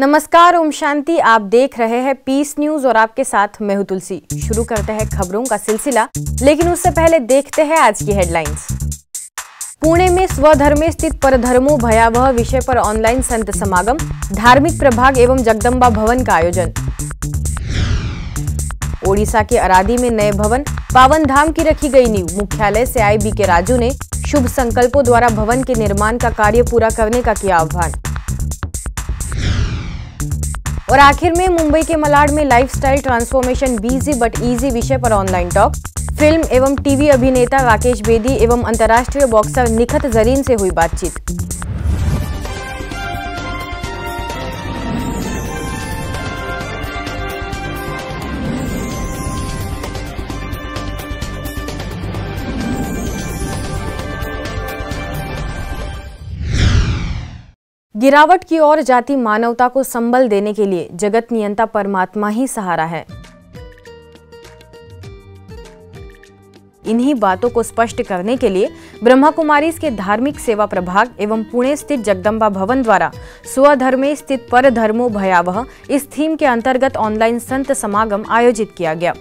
नमस्कार, ओम शांति। आप देख रहे हैं पीस न्यूज़ और आपके साथ मैं हूँ तुलसी। शुरू करते हैं खबरों का सिलसिला, लेकिन उससे पहले देखते हैं आज की हेडलाइंस पुणे में स्वधर्मे स्थित परधर्मो भयावह विषय पर ऑनलाइन संत समागम, धार्मिक प्रभाग एवं जगदम्बा भवन का आयोजन। ओडिशा के अरादी में नए भवन, पावन धाम की रखी गई नींव। मुख्यालय से आए बी के राजू ने शुभ संकल्पों द्वारा भवन के निर्माण का कार्य पूरा करने का किया आह्वान। और आखिर में मुंबई के मलाड में lifestyle transformation busy but easy विषय पर ऑनलाइन टॉक फ़िल्म एवं टीवी अभिनेता राकेश बेदी एवं अंतर्राष्ट्रीय बॉक्सर निखत जरीन से हुई बातचीत। गिरावट की ओर जाती मानवता को संबल देने के लिए जगत नियंता परमात्मा ही सहारा है। इन्हीं बातों को स्पष्ट करने के लिए ब्रह्मा कुमारी के धार्मिक सेवा प्रभाग एवं पुणे स्थित जगदम्बा भवन द्वारा स्वधर्मे स्थित पर धर्मो भयावह इस थीम के अंतर्गत ऑनलाइन संत समागम आयोजित किया गया।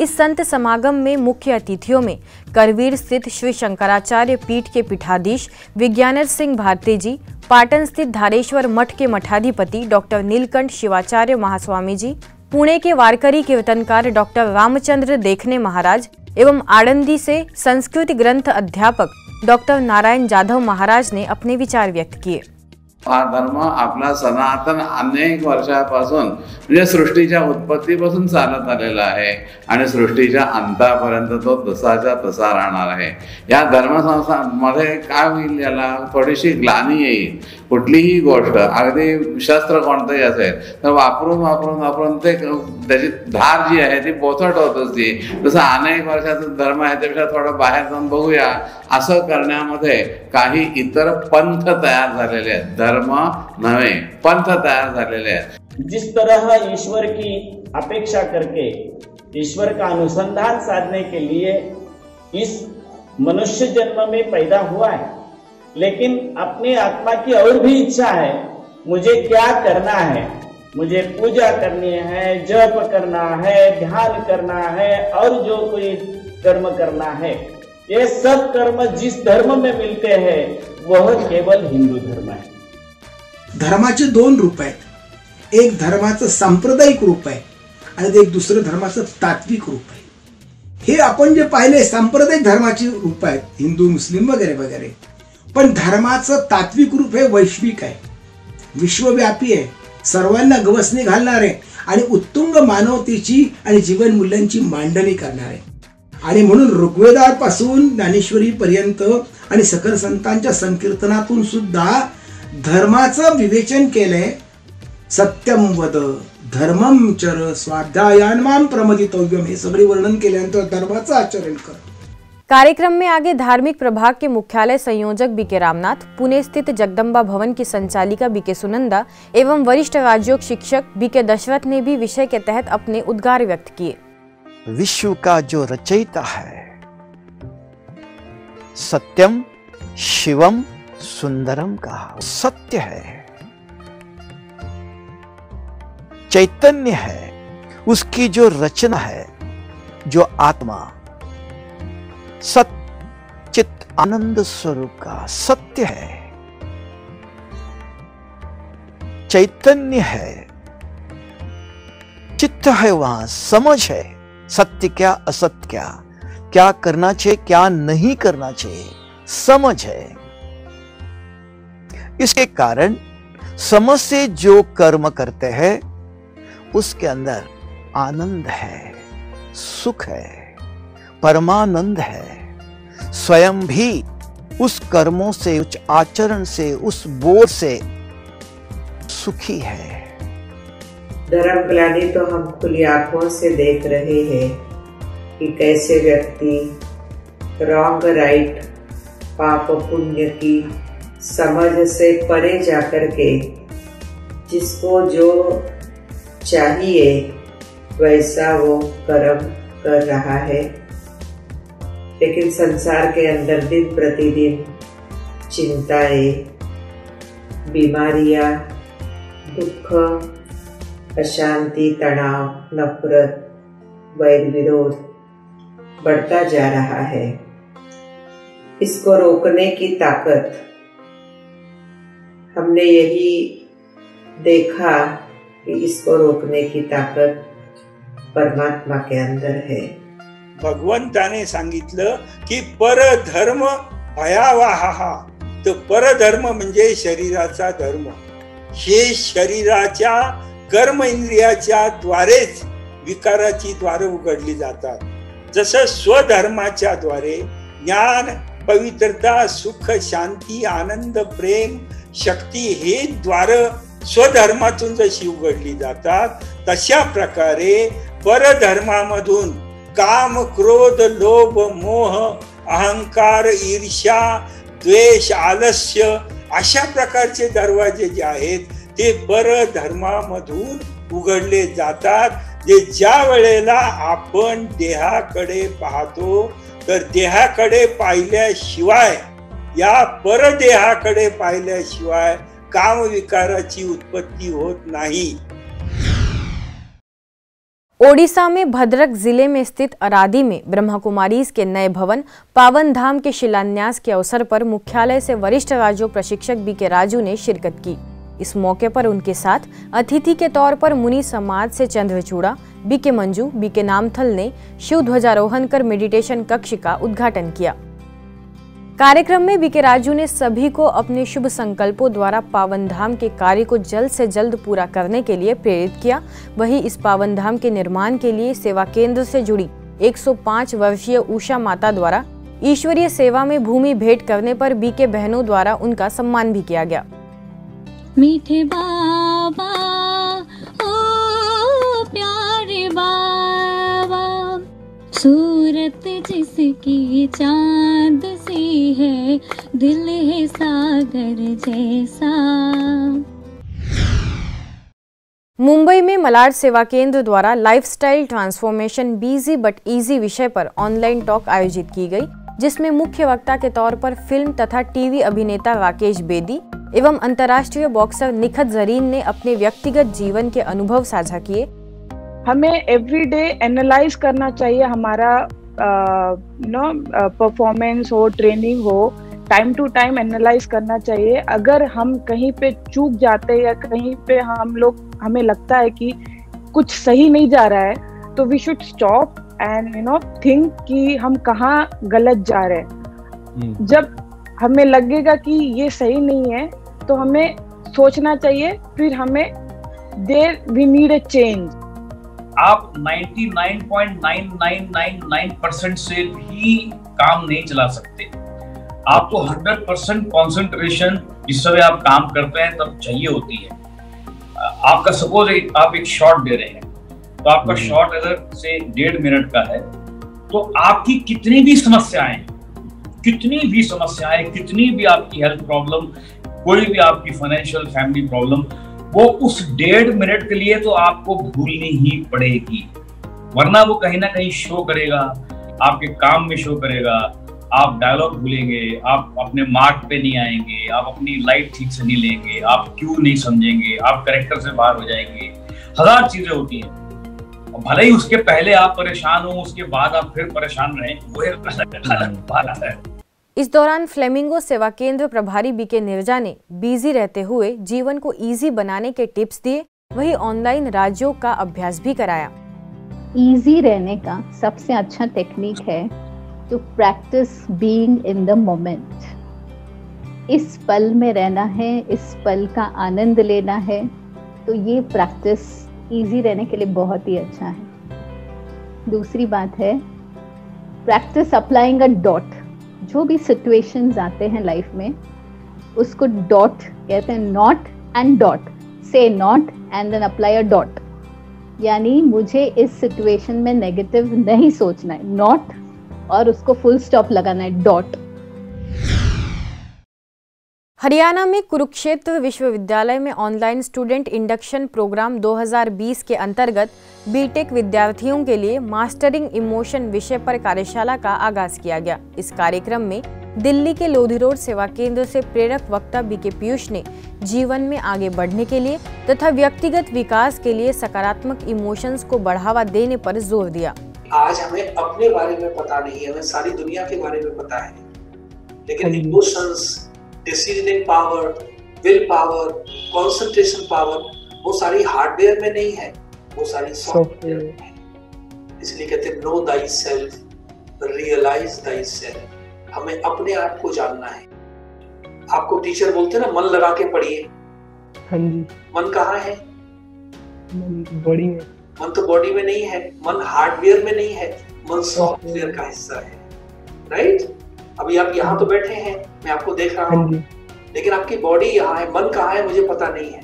इस संत समागम में मुख्य अतिथियों में करवीर स्थित श्री शंकराचार्य पीठ के पीठाधीश विज्ञानर सिंह भारती जी, पाटन स्थित धारेश्वर मठ के मठाधिपति डॉक्टर नीलकंठ शिवाचार्य महास्वामी जी पुणे के वारकरी कीर्तनकार डॉक्टर रामचंद्र देखने महाराज एवं आनंदी से संस्कृत ग्रंथ अध्यापक डॉक्टर नारायण जाधव महाराज ने अपने विचार व्यक्त किए। हा धर्म आपला सनातन अनेक वर्षापासून म्हणजे सृष्टीच्या उत्पत्तीपासून चालत आलेला आहे आणि सृष्टीच्या अंतापर्यंत तो तसाच्या तसा राहणार आहे. या धर्मसंस्थांमध्ये काय होईल याला? थोडीशी ग्लानी येईल. कुठलीही गोष्ट अगदी शस्त्र कोणतंही असेल तर वापरून वापरून वापरून ते त्याची धार जी आहे ती बोथट होत. असते जसं अनेक वर्षाचा धर्म आहे त्यापेक्षा थोडं बाहेर जाऊन बघूया. असं करण्यामध्ये काही इतर पंथ तयार झालेले आहेत. धर्म नव्हे पंथ तयार झालेले आहेत. जिस तरह ईश्वर की अपेक्षा करके ईश्वर का अनुसंधान साधने के लिए इस मनुष्य जन्म में पैदा हुआ है लेकिन अपने आत्मा की और भी इच्छा है। मुझे क्या करना है? मुझे पूजा करनी है जप करना है ध्यान करना है और जो कोई कर्म करना है। ये सब कर्म जिस धर्म में मिलते हैं वह केवल हिंदू धर्म है। धर्माचे दोन रूप आहेत। एक धर्माचं सांप्रदायिक रूप आहे आणि एक दुसरं धर्माचं तात्विक रूप आहे. हे आपण जे पाहिले सांप्रदायिक धर्माची रूप आहेत हिंदू मुस्लिम वगैरे वगैरे. पण धर्माचं तात्विक रूप हे वैश्विक आहे. विश्वव्यापी आहे. सर्वांना गवसणी घालणार आहे आणि उत्तुंग मानवतेची आणि जीवन मूल्यांची मांडणी करणार आहे. आणि म्हणून ऋग्वेदापासून ज्ञानेश्वरी पर्यंत आणि सकल संतांच्या संकीर्तनातून सुद्धा धर्माचं विवेचन केलंय. सत्यम वद धर्मम चर स्वाध्यायान्मान प्रमदितव्यम हे सगळे वर्णन केल्यानंतर धर्माचं आचरण कर. कार्यक्रम में आगे धार्मिक प्रभाग के मुख्यालय संयोजक बीके रामनाथ, पुणे स्थित जगदम्बा भवन की संचालिका बीके सुनंदा एवं वरिष्ठ राजयोग शिक्षक बीके दशरथ ने भी विषय के तहत अपने उद्गार व्यक्त किए। विश्व का जो रचयिता है, सत्यम शिवम सुंदरम का सत्य है, चैतन्य है, उसकी जो रचना है, जो आत्मा सचित आनंद स्वरूप का सत्य है। चैतन्य है। चित्त है वहाँ, समझ है। सत्य क्या, असत्य क्या? क्या करना चाहिए, क्या नहीं करना चाहिए? समझ है। इसके कारण समझ से जो कर्म करते हैं, उसके अंदर आनंद है, सुख है, परमानंद है। स्वयं भी उस कर्मों से, उस आचरण से, उस बोध से सुखी है। धर्म ग्लानी तो हम खुली आँखों से देख रहे हैं कि कैसे व्यक्ति रॉन्ग राइट, पाप पुण्य की समझ से परे जाकर के जिसको जो चाहिए, वैसा वो कर्म कर रहा है। लेकिन संसार के अंदर दिन प्रतिदिन चिंताएँ, बीमारियाँ, दुख, अशांति, तनाव, नफरत, वैर विरोध बढ़ता जा रहा है। इसको रोकने की ताकत हमने यही देखा कि इसको रोकने की ताकत परमात्मा के अंदर है। भगवंताने सांगितलं की परधर्म भयावाहा तर परधर्म म्हणजे शरीराचा धर्म. हे शरीराच्या कर्म इंद्रियाच्या द्वारेच विकाराची द्वारे उघडली जातात. जसं स्वधर्माच्या द्वारे ज्ञान पवित्रता सुख शांती आनंद प्रेम शक्ती हे द्वार स्वधर्मातून जशी उघडली जातात तशा प्रकारे परधर्मामधून काम क्रोध लोभ मोह अहंकार ईर्ष्या द्वेष आलस्य अशा प्रकारचे दरवाजे जे आहेत ते परधर्मामधून उघडले जातात. जे ज्या वेळेला आपण देहाकडे पाहतो तर देहाकडे पाहिल्याशिवाय या परदेहाकडे पाहिल्याशिवाय कामविकाराची उत्पत्ती होत नाही. ओडिशा में भद्रक ज़िले में स्थित अरादी में ब्रह्मा कुमारी के नए भवन, पावन धाम के शिलान्यास के अवसर पर मुख्यालय से वरिष्ठ राजो प्रशिक्षक बी के राजू ने शिरकत की। इस मौके पर उनके साथ अतिथि के तौर पर मुनि समाज से चंद्रचूड़ा, बी के मंजू, बी के नामथल ने शिव ध्वजारोहण कर मेडिटेशन कक्ष का उद्घाटन किया। कार्यक्रम में बीके राजू ने सभी को अपने शुभ संकल्पों द्वारा पावन धाम के कार्य को जल्द से जल्द पूरा करने के लिए प्रेरित किया। वहीं इस पावन धाम के निर्माण के लिए सेवा केंद्र से जुड़ी 105 वर्षीय उषा माता द्वारा ईश्वरीय सेवा में भूमि भेंट करने पर बीके बहनों द्वारा उनका सम्मान भी किया गया। मीठे बाबा सूरत जिसकी चाँद सी है, दिल है सागर जैसा। मुंबई में मलाड सेवा केंद्र द्वारा lifestyle transformation busy but easy विषय पर ऑनलाइन टॉक आयोजित की गई, जिसमें मुख्य वक्ता के तौर पर फ़िल्म तथा टीवी अभिनेता राकेश बेदी एवं अंतर्राष्ट्रीय बॉक्सर निखत जरीन ने अपने व्यक्तिगत जीवन के अनुभव साझा किए। हमें एवरी डे एनालाइज करना चाहिए हमारा नो परफॉर्मेंस हो ट्रेनिंग हो टाइम टू टाइम एनालाइज करना चाहिए। अगर हम कहीं पे चूक जाते हैं या कहीं पे हम लोग हमें लगता है कि कुछ सही नहीं जा रहा है तो we should stop and you know think कि हम कहाँ गलत जा रहे हैं। जब हमें लगेगा कि ये सही नहीं है तो हमें सोचना चाहिए फिर हमें there we need a change आप 99.9999 परसेंट से भी काम नहीं चला सकते। आपको 100 परसेंट कॉन्सेंट्रेशन जिस समय आप काम करते हैं तब चाहिए होती है। आपका सपोज़ आप एक शॉट दे रहे हैं तो आपका शॉट अगर से डेढ़ मिनट का है तो आपकी कितनी भी समस्याएँ कितनी भी समस्याएँ कितनी भी आपकी हेल्थ प्रॉब्लम कोई भी आपकी फाइनेंशियल फैमिली प्रॉब्लम वो उस डेढ़ मिनट के लिए तो आपको भूलनी ही पड़ेगी। वरना वो कहीं ना कहीं शो करेगा, आपके काम में शो करेगा, आप डायलॉग भूलेंगे, आप अपने मार्क पे नहीं आएँगे, आप अपनी लाइफ ठीक से नहीं लेंगे, आप क्यों नहीं समझेंगे, आप करेक्टर से बाहर हो जाएँगे। हज़ार चीज़ें होती हैं। भले ही उसके पहले आप परेशान हो, उसके बाद आप फिर परेशान रहें, वो बात है। इस दौरान फ्लेमिंगो सेवा केंद्र प्रभारी बीके निर्जा ने बिज़ी रहते हुए जीवन को इजी बनाने के टिप्स दिए, वही ऑनलाइन राज्यों का अभ्यास भी कराया। इजी रहने का सबसे अच्छा टेक्निक है to practise being in the moment इस पल में रहना है, इस पल का आनंद लेना है तो ये प्रैक्टिस इजी रहने के लिए बहुत ही अच्छा है। दूसरी बात है प्रैक्टिस अप्लाइंग अ डॉट जो भी सिचुएशंस आते हैं लाइफ में, उसको डॉट कहते हैं नॉट एंड डॉट से not and then apply a dot यानी मुझे इस सिचुएशन में नेगेटिव नहीं सोचना है. नॉट और उसको फुल स्टॉप लगाना है. डॉट हरियाणा में कुरुक्षेत्र विश्वविद्यालय में ऑनलाइन स्टूडेंट इंडक्शन प्रोग्राम 2020 के अंतर्गत बीटेक विद्यार्थियों के लिए मास्टरिंग इमोशन विषय पर कार्यशाला का आगाज़ किया गया। इस कार्यक्रम में दिल्ली के लोधी रोड सेवा केंद्र से प्रेरक वक्ता बीके पीयूष ने जीवन में आगे बढ़ने के लिए तथा व्यक्तिगत विकास के लिए सकारात्मक इमोशंस को बढ़ावा देने पर ज़ोर दिया। आज हमें अपने बारे में पता नहीं है हमें सारी दुनिया के बारे में पता है। लेकिन emotions decisioning power will power concentration power वो सारी हार्डवेयर में नहीं है वो सारी सॉफ्टवेयर में है। इसलिए कहते हैं know thy self realise thy self हमें अपने आप को जानना है। आपको टीचर बोलते हैं ना मन लगा के पढ़िए। हाँ जी। मन कहाँ है? मन बॉडी में। मन तो बॉडी में नहीं है मन हार्डवेयर में नहीं है मन सॉफ्टवेयर का हिस्सा है। राइट अभी आप यहाँ तो बैठे हैं मैं आपको देख रहा हूँ। लेकिन आपकी बॉडी यहाँ है मन कहाँ है मुझे पता नहीं है।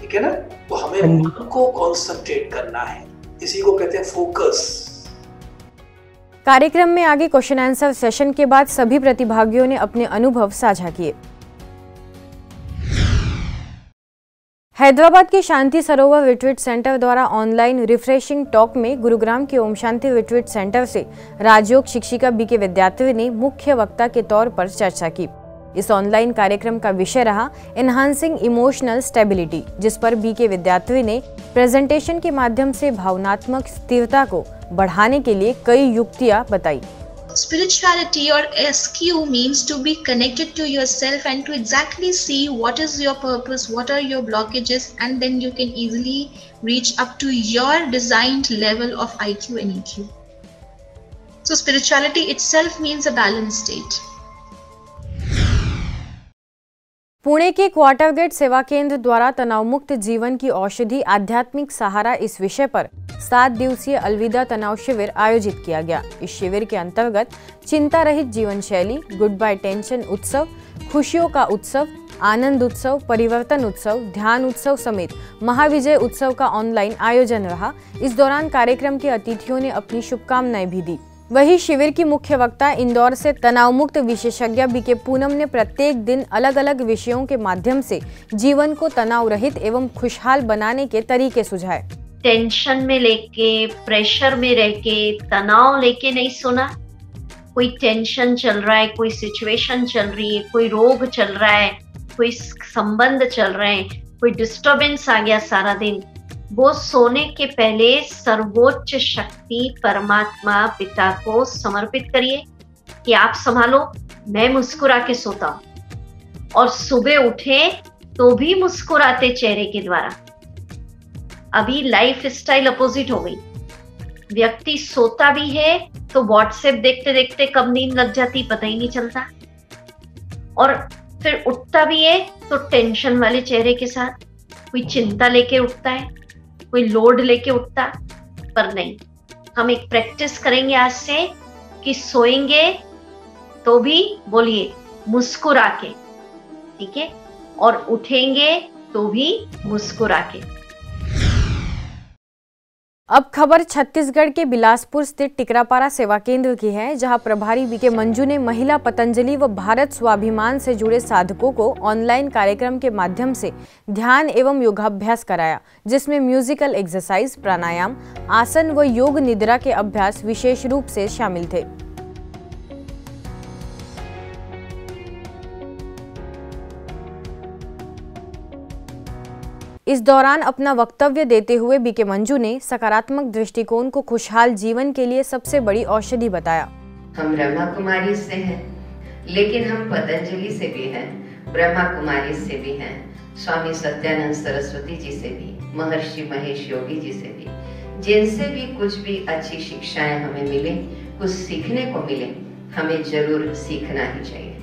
ठीक है ना? तो हमें मन को कॉन्सेंट्रेट करना है। इसी को कहते हैं फोकस कार्यक्रम में आगे क्वेश्चन आंसर सेशन के बाद सभी प्रतिभागियों ने अपने अनुभव साझा किए। हैदराबाद के शांति सरोवर रिट्रीट सेंटर द्वारा ऑनलाइन रिफ्रेशिंग टॉक में गुरुग्राम के ओम शांति रिट्रीट सेंटर से राजयोग शिक्षिका बी के विद्यार्थी ने मुख्य वक्ता के तौर पर चर्चा की। इस ऑनलाइन कार्यक्रम का विषय रहा एनहांसिंग इमोशनल स्टेबिलिटी जिस पर बी के विद्यार्थी ने प्रेजेंटेशन के माध्यम से भावनात्मक स्थिरता को बढ़ाने के लिए कई युक्तियाँ बताई। Spirituality or SQ means to be connected to yourself and to exactly see what is your purpose, what are your blockages, and then you can easily reach up to your designed level of IQ and EQ. So, spirituality itself means a balanced state. Pune के quarter gate सेवा केंद्र द्वारा तनाव मुक्त जीवन की औषधि आध्यात्मिक सहारा इस विषय पर सात दिवसीय अलविदा तनाव शिविर आयोजित किया गया। इस शिविर के अंतर्गत चिंता रहित जीवन शैली गुड बाय टेंशन उत्सव, खुशियों का उत्सव, आनंद उत्सव, परिवर्तन उत्सव, ध्यान उत्सव समेत महाविजय उत्सव का ऑनलाइन आयोजन रहा। इस दौरान कार्यक्रम के अतिथियों ने अपनी शुभकामनाएँ भी दी। वही शिविर की मुख्य वक्ता इंदौर से तनाव मुक्त विशेषज्ञ बीके पूनम ने प्रत्येक दिन अलग अलग विषयों के माध्यम से जीवन को तनाव रहित एवं खुशहाल बनाने के तरीके सुझाए। टेंशन में लेके, प्रेशर में रह के तनाव लेके नहीं सोना। कोई टेंशन चल रहा है, कोई सिचुएशन चल रही है, कोई रोग चल रहा है, कोई संबंध चल रहे हैं, कोई डिस्टर्बेंस आ गया सारा दिन। वो सोने के पहले सर्वोच्च शक्ति परमात्मा पिता को समर्पित करिए कि आप संभालो, मैं मुस्कुरा के सोता हूँ। और सुबह उठे तो भी मुस्कुराते चेहरे के द्वारा। अभी लाइफ स्टाइल अपोजिट हो गई। व्यक्ति सोता भी है तो व्हाट्सएप देखते देखते कब नींद लग जाती पता ही नहीं चलता। और फिर उठता भी है तो टेंशन वाले चेहरे के साथ कोई चिंता लेके उठता है। कोई लोड लेके उठता पर नहीं। हम एक प्रैक्टिस करेंगे आज से कि सोएँगे तो भी बोलिए, मुस्कुरा के, ठीक है? और उठेंगे तो भी मुस्कुरा के। अब खबर छत्तीसगढ़ के बिलासपुर स्थित टिकरापारा सेवा केंद्र की है, जहाँ प्रभारी बीके मंजू ने महिला पतंजलि व भारत स्वाभिमान से जुड़े साधकों को ऑनलाइन कार्यक्रम के माध्यम से ध्यान एवं योगाभ्यास कराया, जिसमें म्यूजिकल एक्सरसाइज, प्राणायाम, आसन व योग निद्रा के अभ्यास विशेष रूप से शामिल थे। इस दौरान अपना वक्तव्य देते हुए बीके मंजू ने सकारात्मक दृष्टिकोण को खुशहाल जीवन के लिए सबसे बड़ी औषधि बताया। हम ब्रह्मा कुमारी से हैं, लेकिन हम पतंजलि से भी हैं, ब्रह्मा कुमारी से भी हैं, स्वामी सत्यानंद सरस्वती जी से भी, महर्षि महेश योगी जी से भी। जिनसे भी कुछ भी अच्छी शिक्षाएँ हमें मिले, कुछ सीखने को मिले, हमें ज़रूर सीखना ही चाहिए।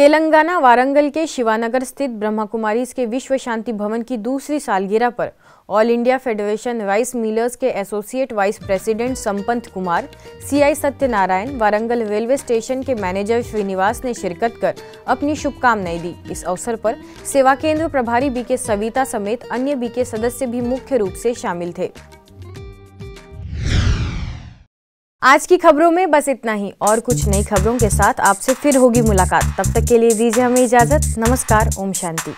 तेलंगाना वारंगल के शिवानगर स्थित ब्रह्मा कुमारी के विश्व शांति भवन की दूसरी सालगिरह पर all India federation rice millers के associate vice president Sampanth Kumar, CI Satyanarayana, Warangal railway station के मैनेजर श्रीनिवास ने शिरकत कर अपनी शुभकामनाएँ दी। इस अवसर पर सेवा केंद्र प्रभारी बी के सविता समेत अन्य बीके सदस्य भी मुख्य रूप से शामिल थे। आज की खबरों में बस इतना ही। और कुछ नई खबरों के साथ आपसे फिर होगी मुलाकात। तब तक के लिए दीजिए हमें इजाज़त। नमस्कार, ओम शांति।